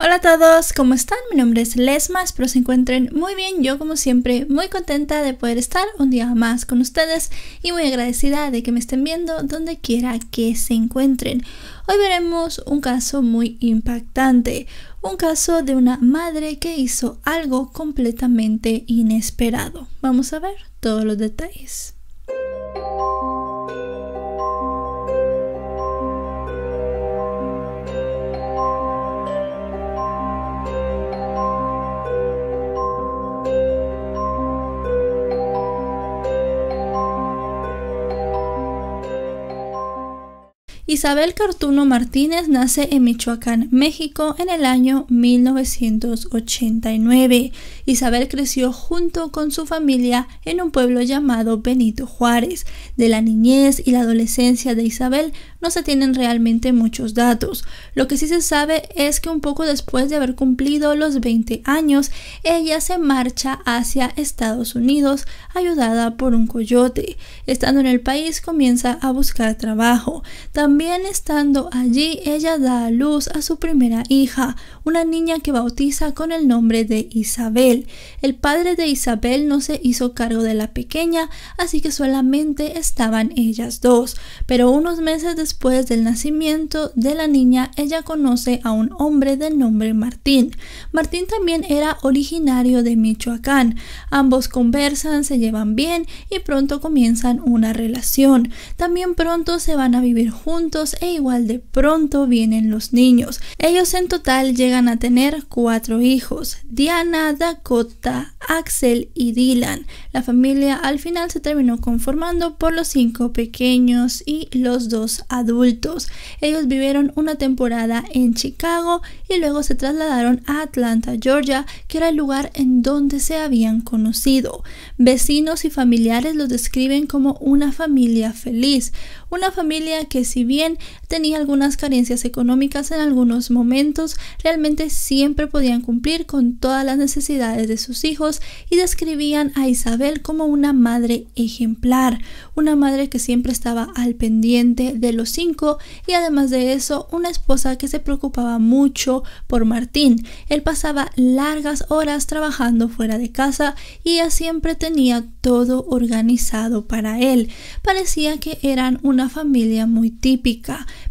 Hola a todos, ¿cómo están? Mi nombre es Lesma, espero se encuentren muy bien. Yo como siempre muy contenta de poder estar un día más con ustedes y muy agradecida de que me estén viendo donde quiera que se encuentren. Hoy veremos un caso muy impactante, un caso de una madre que hizo algo completamente inesperado. Vamos a ver todos los detalles. Isabel Cartuno Martínez nace en Michoacán, México, en el año 1989. Isabel creció junto con su familia en un pueblo llamado Benito Juárez. De la niñez y la adolescencia de Isabel no se tienen realmente muchos datos. Lo que sí se sabe es que un poco después de haber cumplido los 20 años, ella se marcha hacia Estados Unidos ayudada por un coyote. Estando en el país comienza a buscar trabajo. También también estando allí, ella da a luz a su primera hija, una niña que bautiza con el nombre de Isabel. El padre de Isabel no se hizo cargo de la pequeña, así que solamente estaban ellas dos. Pero unos meses después del nacimiento de la niña, ella conoce a un hombre de nombre Martín. Martín también era originario de Michoacán. Ambos conversan, se llevan bien y pronto comienzan una relación. También pronto se van a vivir juntos e igual de pronto vienen los niños. Ellos en total llegan a tener cuatro hijos, Diana, Dakota, Axel y Dylan. La familia al final se terminó conformando por los cinco pequeños y los dos adultos. Ellos vivieron una temporada en Chicago y luego se trasladaron a Atlanta, Georgia, que era el lugar en donde se habían conocido. Vecinos y familiares los describen como una familia feliz, una familia que si bien tenía algunas carencias económicas en algunos momentos, realmente siempre podían cumplir con todas las necesidades de sus hijos y describían a Isabel como una madre ejemplar, una madre que siempre estaba al pendiente de los cinco y además de eso una esposa que se preocupaba mucho por Martín. Él pasaba largas horas trabajando fuera de casa y ella siempre tenía todo organizado para él. Parecía que eran una una familia muy típica,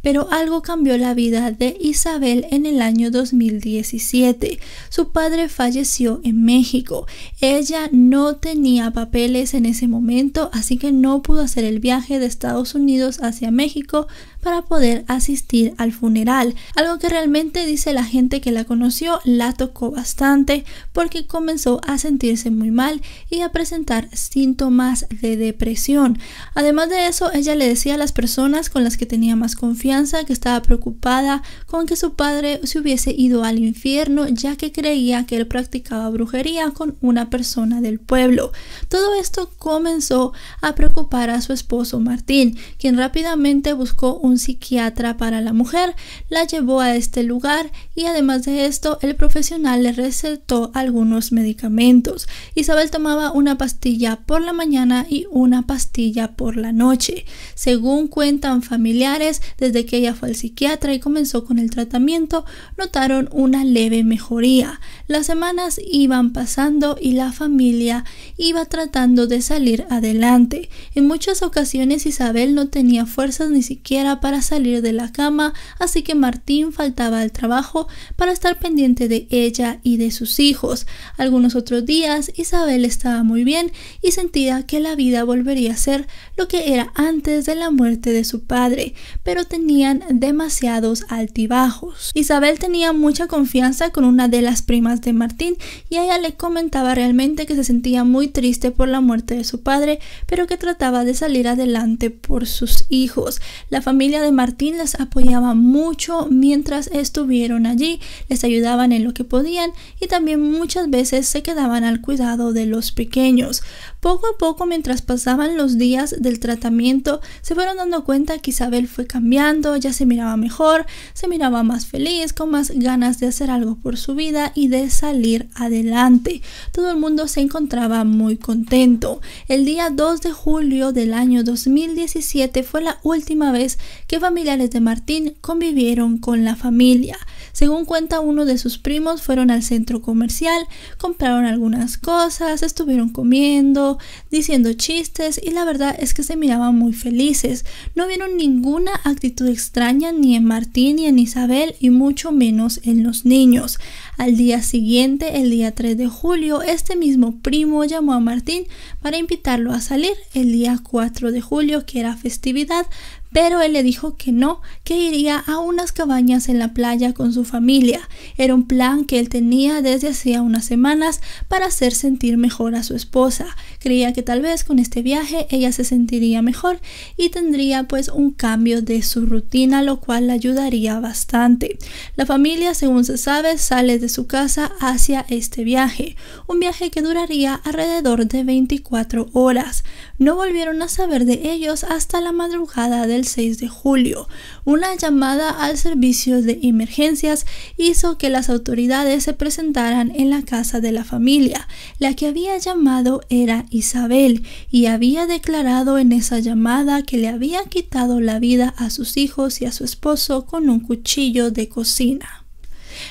pero algo cambió la vida de Isabel en el año 2017. Su padre falleció en México. Ella no tenía papeles en ese momento, así que no pudo hacer el viaje de Estados Unidos hacia México para poder asistir al funeral, algo que realmente dice la gente que la conoció la tocó bastante porque comenzó a sentirse muy mal y a presentar síntomas de depresión. Además de eso, ella le decía a las personas con las que tenía más confianza que estaba preocupada con que su padre se hubiese ido al infierno ya que creía que él practicaba brujería con una persona del pueblo. Todo esto comenzó a preocupar a su esposo Martín, quien rápidamente buscó un psiquiatra para la mujer, la llevó a este lugar y además de esto el profesional le recetó algunos medicamentos. Isabel tomaba una pastilla por la mañana y una pastilla por la noche. Según cuentan familiares, desde que ella fue al psiquiatra y comenzó con el tratamiento, notaron una leve mejoría. Las semanas iban pasando y la familia iba tratando de salir adelante. En muchas ocasiones Isabel no tenía fuerzas ni siquiera para salir de la cama, así que Martín faltaba al trabajo para estar pendiente de ella y de sus hijos. Algunos otros días Isabel estaba muy bien y sentía que la vida volvería a ser lo que era antes de la muerte de su padre, pero tenían demasiados altibajos. Isabel tenía mucha confianza con una de las primas de Martín y ella le comentaba realmente que se sentía muy triste por la muerte de su padre, pero que trataba de salir adelante por sus hijos. La familia de Martín les apoyaba mucho mientras estuvieron allí, les ayudaban en lo que podían y también muchas veces se quedaban al cuidado de los pequeños. Poco a poco, mientras pasaban los días del tratamiento, se fueron dando cuenta que Isabel fue cambiando, ya se miraba mejor, se miraba más feliz, con más ganas de hacer algo por su vida y de salir adelante. Todo el mundo se encontraba muy contento. El día 2 de julio del año 2017 fue la última vez que familiares de Martín convivieron con la familia. Según cuenta uno de sus primos, fueron al centro comercial, compraron algunas cosas, estuvieron comiendo, diciendo chistes y la verdad es que se miraban muy felices. No vieron ninguna actitud extraña ni en Martín ni en Isabel y mucho menos en los niños. Al día siguiente, el día 3 de julio, este mismo primo llamó a Martín para invitarlo a salir. El día 4 de julio, que era festividad, pero él le dijo que no, que iría a unas cabañas en la playa con su familia. Era un plan que él tenía desde hacía unas semanas para hacer sentir mejor a su esposa. Creía que tal vez con este viaje ella se sentiría mejor y tendría pues un cambio de su rutina, lo cual le ayudaría bastante. La familia, según se sabe, sale de su casa hacia este viaje, un viaje que duraría alrededor de 24 horas. No volvieron a saber de ellos hasta la madrugada del 6 de julio. Una llamada al servicio de emergencias hizo que las autoridades se presentaran en la casa de la familia. La que había llamado era Isabel y había declarado en esa llamada que le había quitado la vida a sus hijos y a su esposo con un cuchillo de cocina.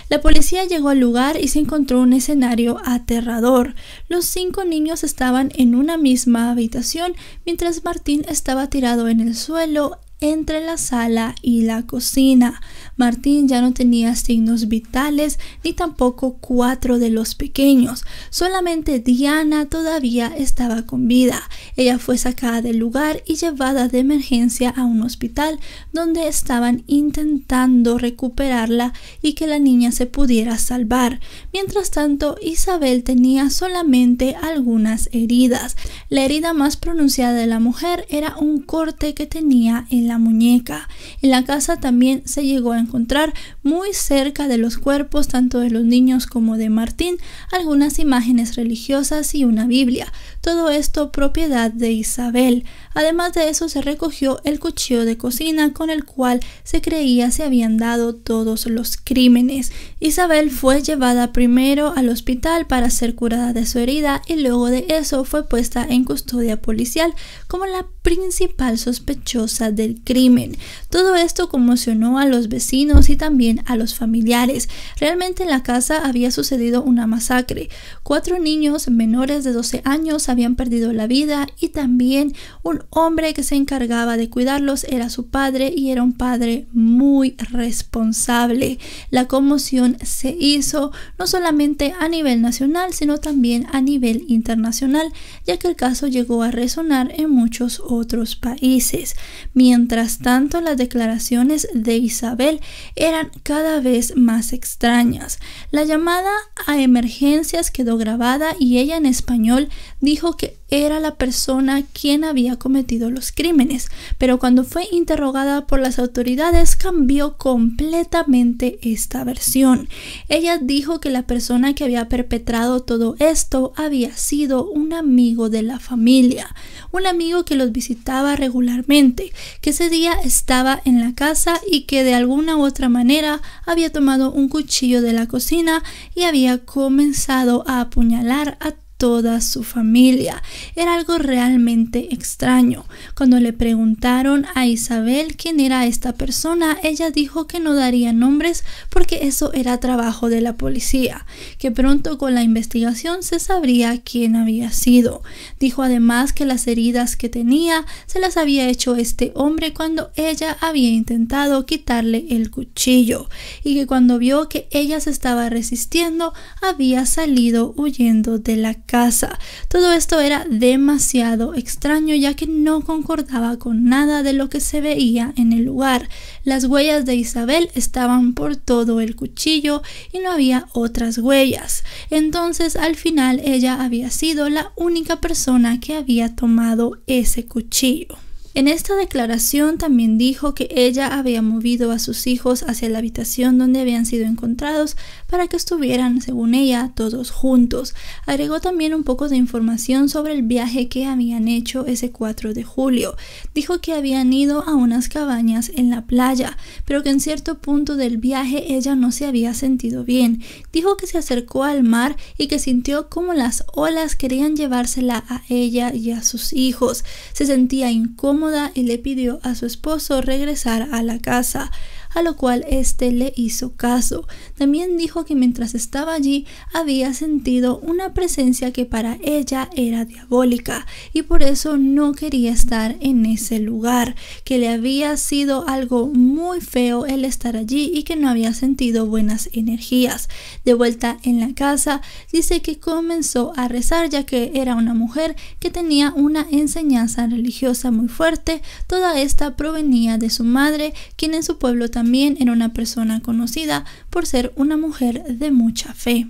La policía llegó al lugar y se encontró un escenario aterrador. Los cinco niños estaban en una misma habitación mientras Martín estaba tirado en el suelo entre la sala y la cocina. Martín ya no tenía signos vitales ni tampoco cuatro de los pequeños. Solamente Diana todavía estaba con vida. Ella fue sacada del lugar y llevada de emergencia a un hospital donde estaban intentando recuperarla y que la niña se pudiera salvar. Mientras tanto, Isabel tenía solamente algunas heridas. La herida más pronunciada de la mujer era un corte que tenía en la muñeca. En la casa también se llegó a encontrar muy cerca de los cuerpos tanto de los niños como de Martín algunas imágenes religiosas y una Biblia. Todo esto propiedad de Isabel. Además de eso se recogió el cuchillo de cocina con el cual se creía se habían dado todos los crímenes. Isabel fue llevada primero al hospital para ser curada de su herida y luego de eso fue puesta en custodia policial como la principal sospechosa del crimen. Todo esto conmocionó a los vecinos y también a los familiares. Realmente en la casa había sucedido una masacre. Cuatro niños menores de 12 años habían perdido la vida y también un hombre que se encargaba de cuidarlos era su padre y era un padre muy responsable. La conmoción se hizo no solamente a nivel nacional sino también a nivel internacional ya que el caso llegó a resonar en muchos otros países. Mientras tanto, las declaraciones de Isabel eran cada vez más extrañas. La llamada a emergencias quedó grabada y ella en español dijo que era la persona quien había cometido los crímenes, pero cuando fue interrogada por las autoridades cambió completamente esta versión. Ella dijo que la persona que había perpetrado todo esto había sido un amigo de la familia, un amigo que los visitaba regularmente, que ese día estaba en la casa y que de alguna u otra manera había tomado un cuchillo de la cocina y había comenzado a apuñalar a toda su familia. Era algo realmente extraño. Cuando le preguntaron a Isabel quién era esta persona, ella dijo que no daría nombres porque eso era trabajo de la policía, que pronto con la investigación se sabría quién había sido. Dijo además que las heridas que tenía se las había hecho este hombre cuando ella había intentado quitarle el cuchillo y que cuando vio que ella se estaba resistiendo había salido huyendo de la casa. Todo esto era demasiado extraño ya que no concordaba con nada de lo que se veía en el lugar. Las huellas de Isabel estaban por todo el cuchillo y no había otras huellas. Entonces al final ella había sido la única persona que había tomado ese cuchillo. En esta declaración también dijo que ella había movido a sus hijos hacia la habitación donde habían sido encontrados para que estuvieran, según ella, todos juntos. Agregó también un poco de información sobre el viaje que habían hecho ese 4 de julio. Dijo que habían ido a unas cabañas en la playa, pero que en cierto punto del viaje ella no se había sentido bien. Dijo que se acercó al mar y que sintió como las olas querían llevársela a ella y a sus hijos. Se sentía incómoda y le pidió a su esposo regresar a la casa. A lo cual éste le hizo caso. También dijo que mientras estaba allí había sentido una presencia que para ella era diabólica y por eso no quería estar en ese lugar, que le había sido algo muy feo el estar allí y que no había sentido buenas energías. De vuelta en la casa, dice que comenzó a rezar ya que era una mujer que tenía una enseñanza religiosa muy fuerte. Toda esta provenía de su madre, quien en su pueblo también era una persona conocida por ser una mujer de mucha fe.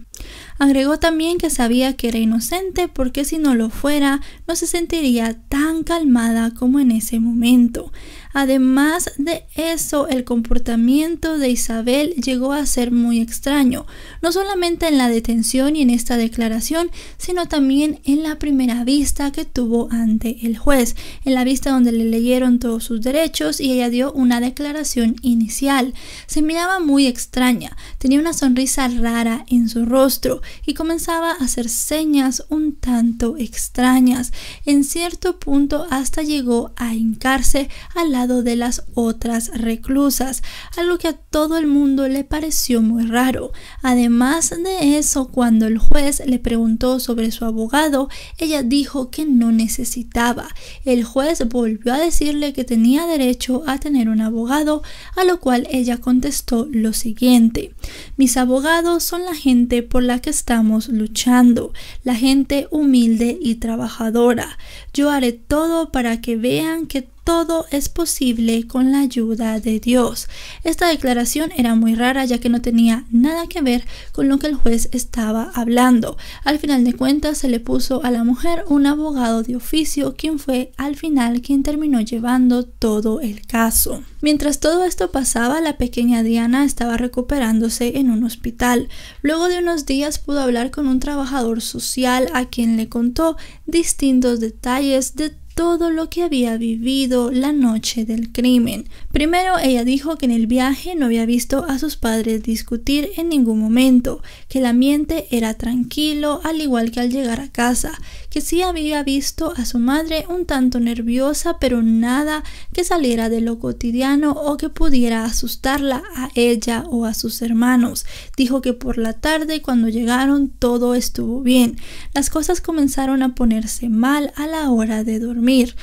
Agregó también que sabía que era inocente porque si no lo fuera no se sentiría tan calmada como en ese momento. Además de eso, el comportamiento de Isabel llegó a ser muy extraño, no solamente en la detención y en esta declaración, sino también en la primera vista que tuvo ante el juez, en la vista donde le leyeron todos sus derechos y ella dio una declaración inicial. Se miraba muy extraña, tenía una sonrisa rara en su rostro y comenzaba a hacer señas un tanto extrañas. En cierto punto hasta llegó a hincarse al lado de las otras reclusas, algo que a todo el mundo le pareció muy raro. Además de eso, cuando el juez le preguntó sobre su abogado, ella dijo que no necesitaba. El juez volvió a decirle que tenía derecho a tener un abogado, a lo cual ella contestó lo siguiente. Mis abogados son la gente por la que estamos luchando, la gente humilde y trabajadora. Yo haré todo para que vean que todo es posible con la ayuda de Dios. Esta declaración era muy rara ya que no tenía nada que ver con lo que el juez estaba hablando. Al final de cuentas se le puso a la mujer un abogado de oficio quien fue al final quien terminó llevando todo el caso. Mientras todo esto pasaba, la pequeña Diana estaba recuperándose en un hospital. Luego de unos días pudo hablar con un trabajador social a quien le contó distintos detalles de todo lo que había vivido la noche del crimen. Primero ella dijo que en el viaje no había visto a sus padres discutir en ningún momento, que el ambiente era tranquilo al igual que al llegar a casa, que sí había visto a su madre un tanto nerviosa pero nada que saliera de lo cotidiano o que pudiera asustarla a ella o a sus hermanos. Dijo que por la tarde cuando llegaron todo estuvo bien. Las cosas comenzaron a ponerse mal a la hora de dormir.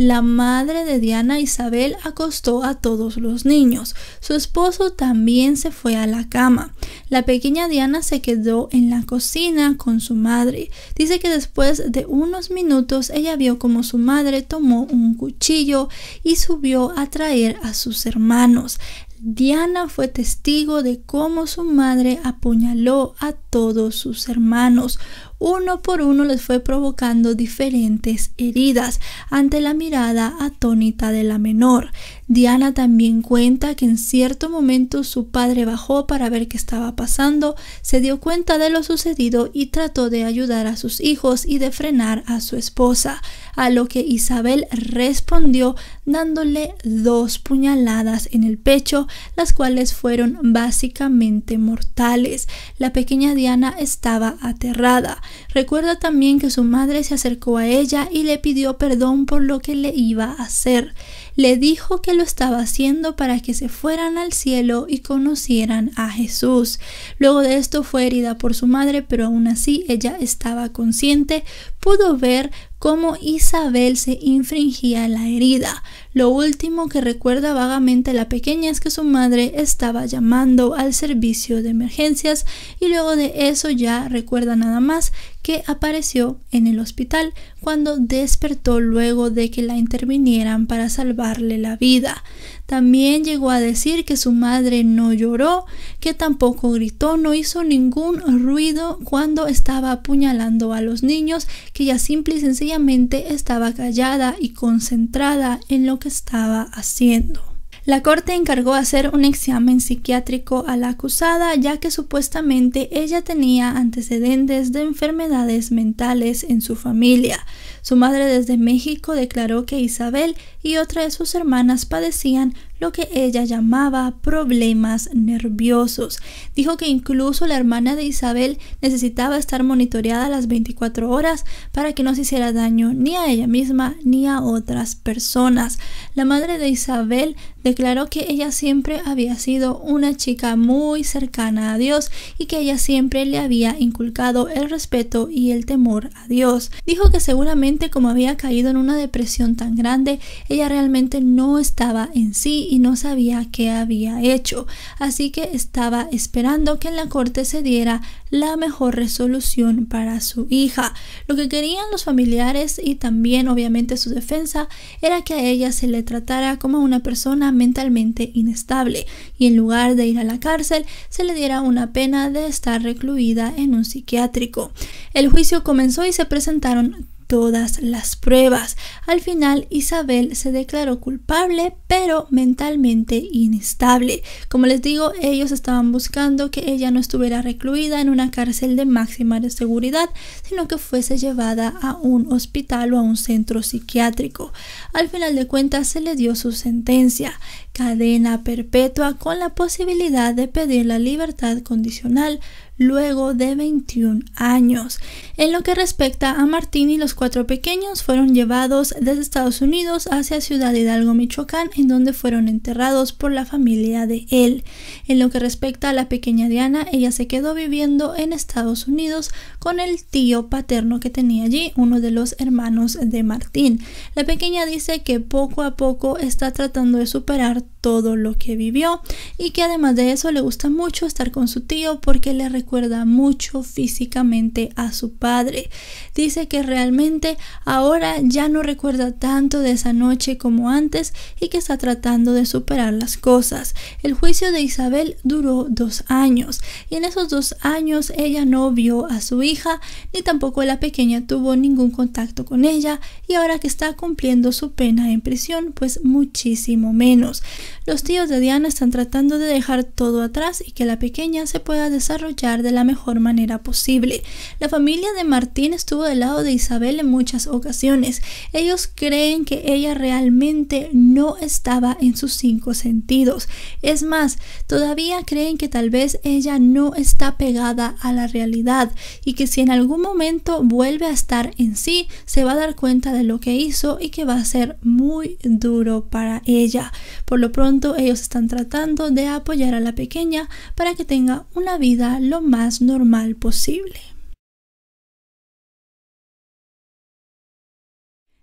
La madre de Diana Isabel acostó a todos los niños. Su esposo también se fue a la cama. La pequeña Diana se quedó en la cocina con su madre. Dice que después de unos minutos ella vio como su madre tomó un cuchillo y subió a traer a sus hermanos. Diana fue testigo de cómo su madre apuñaló a todos sus hermanos. Uno por uno les fue provocando diferentes heridas ante la mirada atónita de la menor. Diana también cuenta que en cierto momento su padre bajó para ver qué estaba pasando, se dio cuenta de lo sucedido y trató de ayudar a sus hijos y de frenar a su esposa, a lo que Isabel respondió dándole dos puñaladas en el pecho, las cuales fueron básicamente mortales. La pequeña Diana estaba aterrada. Recuerda también que su madre se acercó a ella y le pidió perdón por lo que le iba a hacer. Le dijo que lo estaba haciendo para que se fueran al cielo y conocieran a Jesús. Luego de esto fue herida por su madre, pero aún así ella estaba consciente, pudo ver cómo Isabel se infringía la herida. Lo último que recuerda vagamente la pequeña es que su madre estaba llamando al servicio de emergencias y luego de eso ya recuerda nada más que apareció en el hospital cuando despertó luego de que la intervinieran para salvarle la vida. También llegó a decir que su madre no lloró, que tampoco gritó, no hizo ningún ruido cuando estaba apuñalando a los niños, que ella simple y sencillamente estaba callada y concentrada en lo que estaba haciendo. La corte encargó hacer un examen psiquiátrico a la acusada ya que supuestamente ella tenía antecedentes de enfermedades mentales en su familia. Su madre desde México declaró que Isabel y otra de sus hermanas padecían lo que ella llamaba problemas nerviosos. Dijo que incluso la hermana de Isabel necesitaba estar monitoreada las 24 horas para que no se hiciera daño ni a ella misma ni a otras personas. La madre de Isabel declaró que ella siempre había sido una chica muy cercana a Dios y que ella siempre le había inculcado el respeto y el temor a Dios. Dijo que seguramente como había caído en una depresión tan grande, ella realmente no estaba en sí y no sabía qué había hecho, así que estaba esperando que en la corte se diera la mejor resolución para su hija. Lo que querían los familiares y también obviamente su defensa era que a ella se le tratara como una persona mentalmente inestable y en lugar de ir a la cárcel se le diera una pena de estar recluida en un psiquiátrico. El juicio comenzó y se presentaron todas las pruebas. Al final Isabel se declaró culpable pero mentalmente inestable. Como les digo, ellos estaban buscando que ella no estuviera recluida en una cárcel de máxima de seguridad, sino que fuese llevada a un hospital o a un centro psiquiátrico. Al final de cuentas se le dio su sentencia, cadena perpetua con la posibilidad de pedir la libertad condicional luego de 21 años. En lo que respecta a Martín y los cuatro pequeños fueron llevados desde Estados Unidos hacia Ciudad Hidalgo, Michoacán, en donde fueron enterrados por la familia de él. En lo que respecta a la pequeña Diana, ella se quedó viviendo en Estados Unidos con el tío paterno que tenía allí, uno de los hermanos de Martín. La pequeña dice que poco a poco está tratando de superar todo lo que vivió y que además de eso le gusta mucho estar con su tío porque le recuerda mucho físicamente a su padre. Dice que realmente ahora ya no recuerda tanto de esa noche como antes y que está tratando de superar las cosas. El juicio de Isabel duró dos años y en esos dos años ella no vio a su hija ni tampoco la pequeña tuvo ningún contacto con ella y ahora que está cumpliendo su pena en prisión pues muchísimo menos. Los tíos de Diana están tratando de dejar todo atrás y que la pequeña se pueda desarrollar de la mejor manera posible. La familia de Martín estuvo del lado de Isabel en muchas ocasiones. Ellos creen que ella realmente no estaba en sus cinco sentidos. Es más, todavía creen que tal vez ella no está pegada a la realidad y que si en algún momento vuelve a estar en sí, se va a dar cuenta de lo que hizo y que va a ser muy duro para ella. Por lo pronto ellos están tratando de apoyar a la pequeña para que tenga una vida lo más normal posible.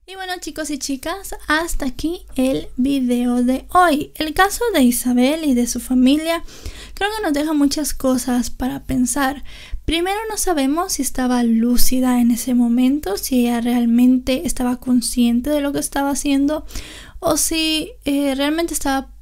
Y bueno chicos y chicas, hasta aquí el video de hoy. El caso de Isabel y de su familia creo que nos deja muchas cosas para pensar. Primero no sabemos si estaba lúcida en ese momento, si ella realmente estaba consciente de lo que estaba haciendo o si eh, realmente estaba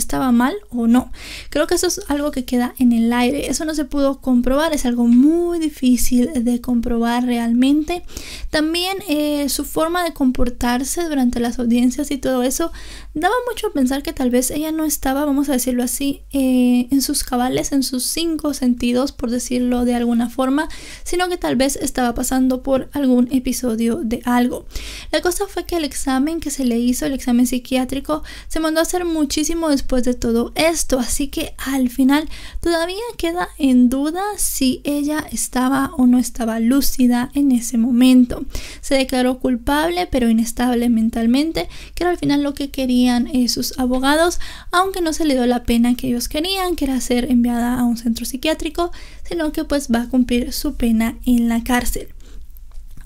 estaba mal o no. Creo que eso es algo que queda en el aire. Eso no se pudo comprobar. Es algo muy difícil de comprobar realmente. También eh, su forma de comportarse durante las audiencias y todo eso daba mucho a pensar que tal vez ella no estaba, vamos a decirlo así, eh, en sus cabales, en sus cinco sentidos, por decirlo de alguna forma, sino que tal vez estaba pasando por algún episodio de algo. La cosa fue que el examen que se le hizo, el examen psiquiátrico, se mandó a hacer muchísimo después de todo esto, así que al final todavía queda en duda si ella estaba o no estaba lúcida en ese momento. Se declaró culpable pero inestable mentalmente, que era al final lo que quería eh, sus abogados, aunque no se le dio la pena que ellos querían, que era ser enviada a un centro psiquiátrico, sino que pues va a cumplir su pena en la cárcel.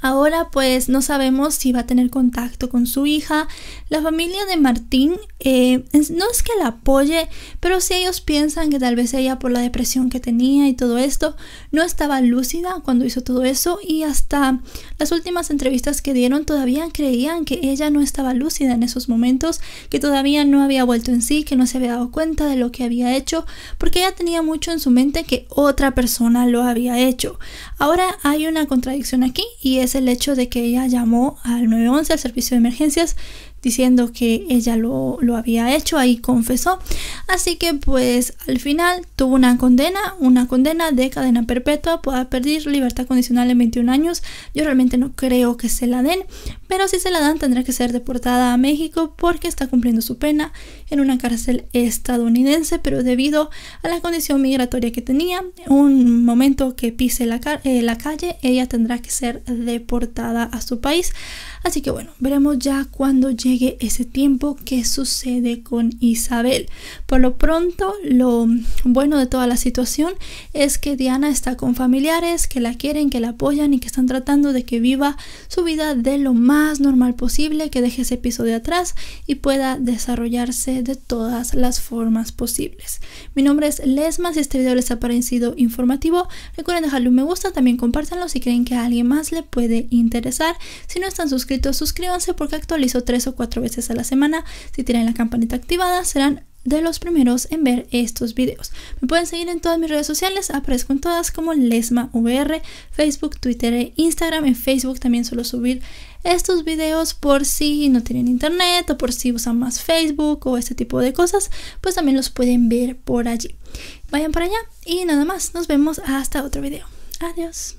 Ahora pues no sabemos si va a tener contacto con su hija. La familia de Martín eh, no es que la apoye, pero si ellos piensan que tal vez ella por la depresión que tenía y todo esto no estaba lúcida cuando hizo todo eso y hasta las últimas entrevistas que dieron todavía creían que ella no estaba lúcida en esos momentos, que todavía no había vuelto en sí, que no se había dado cuenta de lo que había hecho, porque ella tenía mucho en su mente que otra persona lo había hecho. Ahora hay una contradicción aquí y es el hecho de que ella llamó al 911, al servicio de emergencias, diciendo que ella lo, lo había hecho, ahí confesó. Así que pues al final tuvo una condena, una condena de cadena perpetua, pueda perder libertad condicional en 21 años. Yo realmente no creo que se la den, pero si se la dan tendrá que ser deportada a México porque está cumpliendo su pena en una cárcel estadounidense, pero debido a la condición migratoria que tenía, un momento que pise la, eh, la calle, ella tendrá que ser deportada a su país. Así que bueno, veremos ya cuando llegue ese tiempo qué sucede con Isabel. Por lo pronto, lo bueno de toda la situación es que Diana está con familiares que la quieren, que la apoyan y que están tratando de que viva su vida de lo más normal posible, que deje ese episodio atrás y pueda desarrollarse de todas las formas posibles. Mi nombre es Lesma, si este video les ha parecido informativo, recuerden dejarle un me gusta, también compártanlo si creen que a alguien más le puede interesar. Si no están suscritos, suscríbanse porque actualizo tres o cuatro veces a la semana. Si tienen la campanita activada, serán de los primeros en ver estos videos. Me pueden seguir en todas mis redes sociales, aparezco en todas como LesmaVR, Facebook, Twitter e Instagram. En Facebook también suelo subir estos videos por si no tienen internet o por si usan más Facebook o este tipo de cosas, pues también los pueden ver por allí. Vayan para allá y nada más, nos vemos hasta otro video. Adiós.